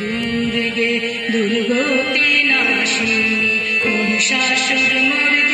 দুর্গে দুর্গতি কোন শাশুর মর্দ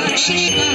आशीर्वा